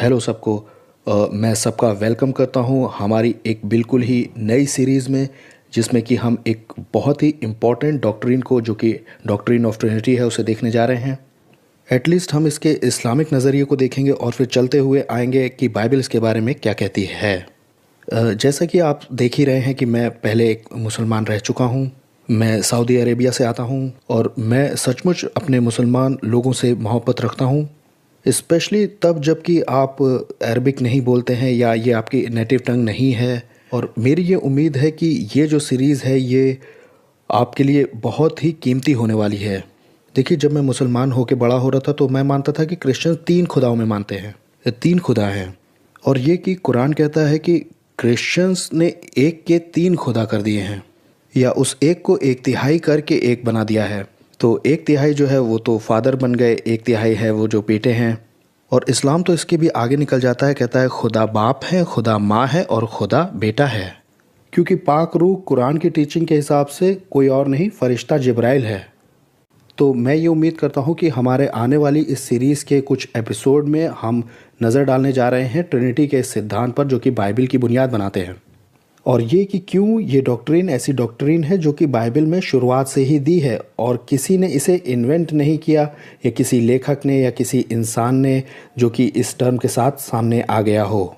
Hello सबको। मैं सबका वेलकम करता हूँ हमारी एक बिल्कुल ही नई सीरीज़ में, जिसमें कि हम एक बहुत ही इंपॉर्टेंट डॉक्ट्रिन को, जो कि डॉक्ट्रिन ऑफ़ ट्रिनिटी है, उसे देखने जा रहे हैं। एटलीस्ट हम इसके इस्लामिक नज़रिए को देखेंगे और फिर चलते हुए आएँगे कि बाइबल इसके बारे में क्या कहती है। जैसा कि आप देख ही रहे हैं कि मैं पहले एक मुसलमान रह चुका हूँ। मैं सऊदी अरेबिया से आता हूँ और मैं सचमुच अपने मुसलमान लोगों से मोहब्बत रखता हूँ। स्पेशली तब जबकि आप अरबिक नहीं बोलते हैं या ये आपकी नेटिव टंग नहीं है। और मेरी ये उम्मीद है कि ये जो सीरीज़ है, ये आपके लिए बहुत ही कीमती होने वाली है। देखिए, जब मैं मुसलमान होकर बड़ा हो रहा था तो मैं मानता था कि क्रिश्चियन तीन खुदाओं में मानते हैं। तीन खुदा हैं। और ये कि कुरान कहता है कि क्रिश्चियंस ने एक के तीन खुदा कर दिए हैं, या उस एक को एक तिहाई करके एक बना दिया है। तो एक तिहाई जो है वो तो फादर बन गए, एक तिहाई है वो जो बेटे हैं। और इस्लाम तो इसके भी आगे निकल जाता है, कहता है, खुदा बाप है, खुदा माँ है और खुदा बेटा है। क्योंकि पाक रूह कुरान की टीचिंग के हिसाब से कोई और नहीं, फरिश्ता जब्राइल है। तो मैं ये उम्मीद करता हूँ कि हमारे आने वाली इस सीरीज़ के कुछ एपिसोड में हम नज़र डालने जा रहे हैं ट्रिनिटी के सिद्धांत पर, जो कि बाइबल की बुनियाद बनाते हैं। और ये कि क्यों ये डॉक्ट्रिन ऐसी डॉक्ट्रिन है जो कि बाइबल में शुरुआत से ही दी है और किसी ने इसे इन्वेंट नहीं किया, या किसी लेखक ने, या किसी इंसान ने जो कि इस टर्म के साथ सामने आ गया हो।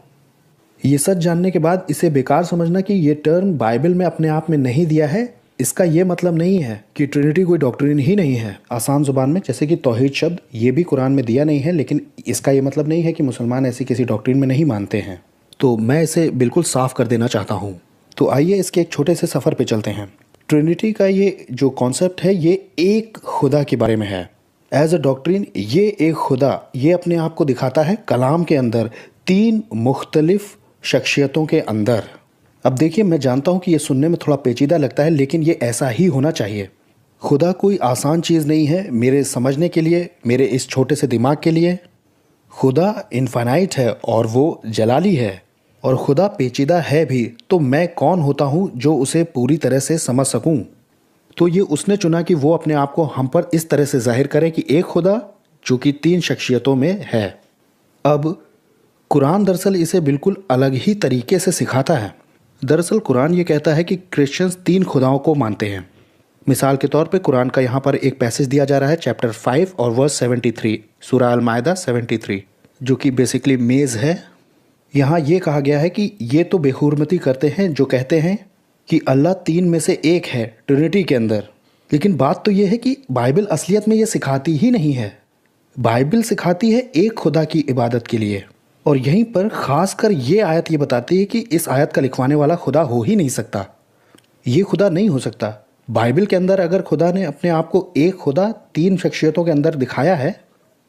ये सच जानने के बाद इसे बेकार समझना कि ये टर्म बाइबल में अपने आप में नहीं दिया है, इसका ये मतलब नहीं है कि ट्रिनिटी कोई डॉक्ट्रिन ही नहीं है। आसान ज़ुबान में, जैसे कि तोहीद शब्द ये भी कुरान में दिया नहीं है, लेकिन इसका ये मतलब नहीं है कि मुसलमान ऐसी किसी डॉक्ट्रिन में नहीं मानते हैं। तो मैं इसे बिल्कुल साफ़ कर देना चाहता हूँ। तो आइए इसके एक छोटे से सफ़र पे चलते हैं। ट्रिनिटी का ये जो कॉन्सेप्ट है, ये एक खुदा के बारे में है। एज अ डॉक्ट्रिन ये एक खुदा, ये अपने आप को दिखाता है कलाम के अंदर, तीन मुख्तलिफ़ शख्सियतों के अंदर। अब देखिए, मैं जानता हूँ कि ये सुनने में थोड़ा पेचीदा लगता है, लेकिन ये ऐसा ही होना चाहिए। खुदा कोई आसान चीज़ नहीं है मेरे समझने के लिए, मेरे इस छोटे से दिमाग के लिए। खुदा इनफाइनाइट है और वो जलाली है। और खुदा पेचीदा है भी तो मैं कौन होता हूँ जो उसे पूरी तरह से समझ सकूँ? तो ये उसने चुना कि वो अपने आप को हम पर इस तरह से ज़ाहिर करे कि एक खुदा, जो कि तीन शख्सियतों में है। अब, कुरान दरअसल इसे बिल्कुल अलग ही तरीके से सिखाता है। दरअसल कुरान ये कहता है कि क्रिश्चियंस तीन खुदाओं को मानते हैं। मिसाल के तौर पे कुरान का यहाँ पर एक पैसेज दिया जा रहा है चैप्टर फाइव और वर्स सेवेंटी थ्री सूरा अलमायदा सेवेंटी थ्री जो कि बेसिकली मेज़ है। यहाँ ये कहा गया है कि ये तो बेहुरमती करते हैं जो कहते हैं कि अल्लाह तीन में से एक है ट्रिनिटी के अंदर। लेकिन बात तो ये है कि बाइबल असलियत में ये सिखाती ही नहीं है। बाइबल सिखाती है एक खुदा की इबादत के लिए। और यहीं पर ख़ास कर ये आयत ये बताती है कि इस आयत का लिखवाने वाला खुदा हो ही नहीं सकता। ये खुदा नहीं हो सकता। बाइबल के अंदर अगर खुदा ने अपने आप को एक खुदा तीन शख्सियतों के अंदर दिखाया है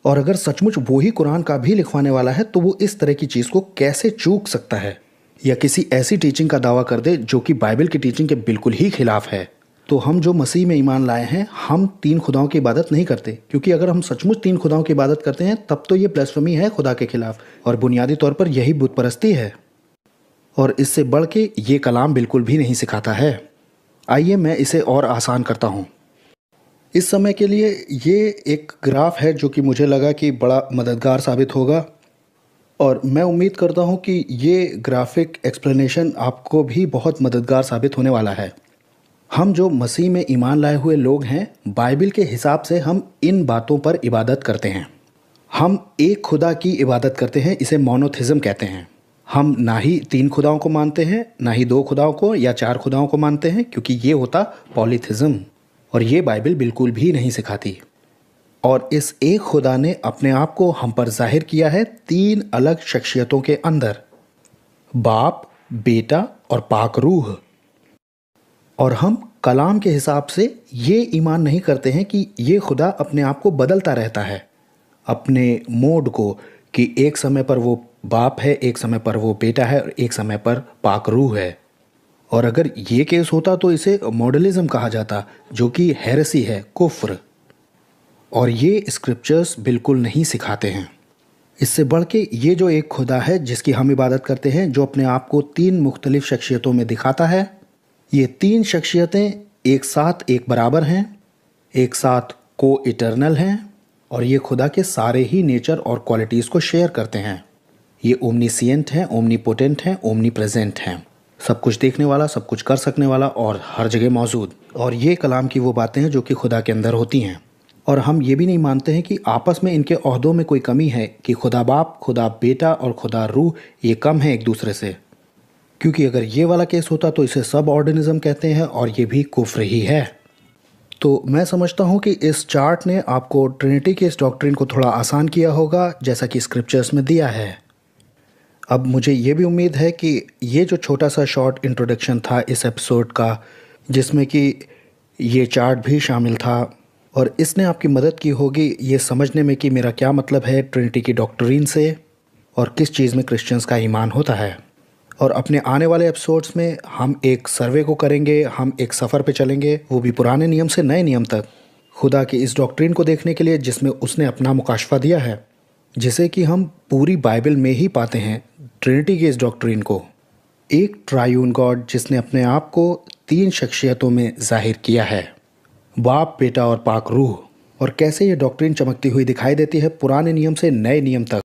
और अगर सचमुच वो ही कुरान का भी लिखवाने वाला है तो वो इस तरह की चीज़ को कैसे चूक सकता है? या किसी ऐसी टीचिंग का दावा कर दे, जो कि बाइबल की टीचिंग के बिल्कुल ही खिलाफ है। तो हम जो मसीह में ईमान लाए हैं, हम तीन खुदाओं की इबादत नहीं करते। क्योंकि अगर हम सचमुच तीन खुदाओं की इबादत करते हैं, तब तो ये ब्लैस्फमी है खुदा के खिलाफ। और बुनियादी तौर पर यही बुत परस्ती है। और इससे बढ़ के ये कलाम बिल्कुल भी नहीं सिखाता है। आइए मैं इसे और आसान करता हूँ। इस समय के लिए ये एक ग्राफ है जो कि मुझे लगा कि बड़ा मददगार साबित होगा। और मैं उम्मीद करता हूँ कि ये ग्राफिक एक्सप्लेनेशन आपको भी बहुत मददगार साबित होने वाला है। हम जो मसीह में ईमान लाए हुए लोग हैं, बाइबल के हिसाब से हम इन बातों पर इबादत करते हैं। हम एक खुदा की इबादत करते हैं, इसे मोनोथिज़म कहते हैं। हम ना ही तीन खुदाओं को मानते हैं, ना ही दो खुदाओं को या चार खुदाओं को मानते हैं, क्योंकि ये होता पॉलीथिज़म और ये बाइबल बिल्कुल भी नहीं सिखाती। और इस एक खुदा ने अपने आप को हम पर ज़ाहिर किया है तीन अलग शख्सियतों के अंदर, बाप, बेटा और पाक रूह। और हम कलाम के हिसाब से ये ईमान नहीं करते हैं कि ये खुदा अपने आप को बदलता रहता है। अपने मोड को कि एक समय पर वो बाप है, एक समय पर वो बेटा है और एक समय पर पाक रूह है। और अगर ये केस होता तो इसे मॉडलिज्म कहा जाता, जो कि हेरसी है कुफ्र और ये स्क्रिप्चर्स बिल्कुल नहीं सिखाते हैं। इससे बढ़ के ये जो एक खुदा है, जिसकी हम इबादत करते हैं, जो अपने आप को तीन मुख्तलिफ़ शख्सियतों में दिखाता है, ये तीन शख्सियतें एक साथ एक बराबर हैं, एक साथ को इटर्नल हैं, और ये खुदा के सारे ही नेचर और क्वालिटीज़ को शेयर करते हैं। ये ओमनीसियंट हैं ओमनीपोटेंट हैं ओमनी प्रेजेंट हैं। सब कुछ देखने वाला, सब कुछ कर सकने वाला और हर जगह मौजूद। और ये कलाम की वो बातें हैं जो कि खुदा के अंदर होती हैं। और हम ये भी नहीं मानते हैं कि आपस में इनके अहदों में कोई कमी है कि खुदा बाप, खुदा बेटा और खुदा रूह ये कम है एक दूसरे से। क्योंकि अगर ये वाला केस होता तो इसे सब ऑर्गेनिज्म कहते हैं और ये भी कुफ्र ही है। तो मैं समझता हूँ कि इस चार्ट ने आपको ट्रिनिटी के इस डॉक्ट्रिन को थोड़ा आसान किया होगा, जैसा कि स्क्रिप्चर्स में दिया है। अब मुझे ये भी उम्मीद है कि ये जो छोटा सा शॉर्ट इंट्रोडक्शन था इस एपिसोड का, जिसमें कि ये चार्ट भी शामिल था, और इसने आपकी मदद की होगी ये समझने में कि मेरा क्या मतलब है ट्रिनिटी की डॉक्टरीन से, और किस चीज़ में क्रिश्चियंस का ईमान होता है। और अपने आने वाले एपिसोड्स में हम एक सर्वे को करेंगे, हम एक सफ़र पे चलेंगे, वो भी पुराने नियम से नए नियम तक। खुदा की इस डॉक्ट्रिन को देखने के लिए जिसमें उसने अपना मुकाशफा दिया है। जिसे कि हम पूरी बाइबल में ही पाते हैं, ट्रिनिटी के इस डॉक्ट्रिन को। एक ट्रायून गॉड जिसने अपने आप को तीन शख्सियतों में ज़ाहिर किया है। बाप, बेटा और पाक रूह। और कैसे ये डॉक्ट्रिन चमकती हुई दिखाई देती है पुराने नियम से नए नियम तक।